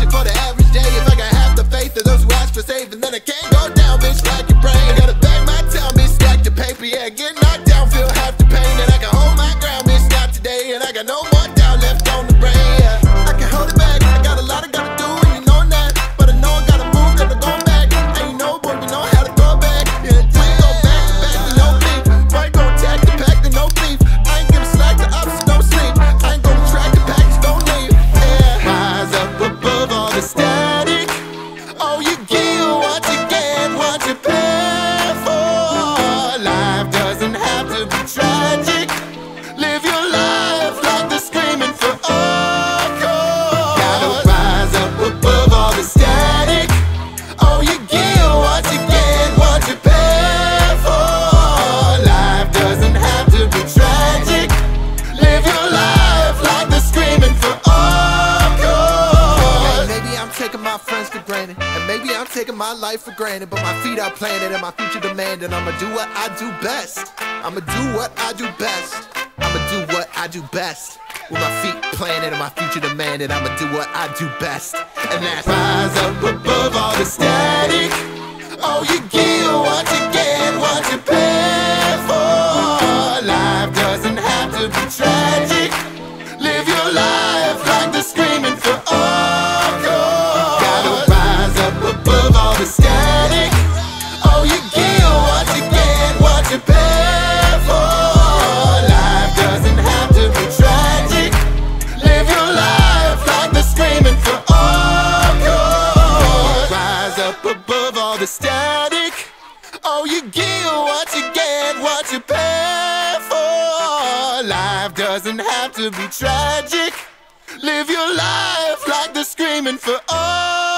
patient for the average day. If I got half the faith of those who ask for saving, then I can't go down, bitch, like your brain. I gotta bang my town, bitch, stack the paper. Yeah, get knocked down, feel half the pain. And I can hold my ground, bitch, not today. And I got no more down left on the brain. Yeah, I can hold it back. to be. my friends for granted. And maybe I'm taking my life for granted, but my feet are planted and my future demanded. I'ma do what I do best. I'ma do what I do best. I'ma do what I do best. With my feet planted and my future demanded, I'ma do what I do best. And that rise up above all the stuff. up above all the static. Oh, you give what you get, what you pay for. Life doesn't have to be tragic. Live your life like the screaming for all.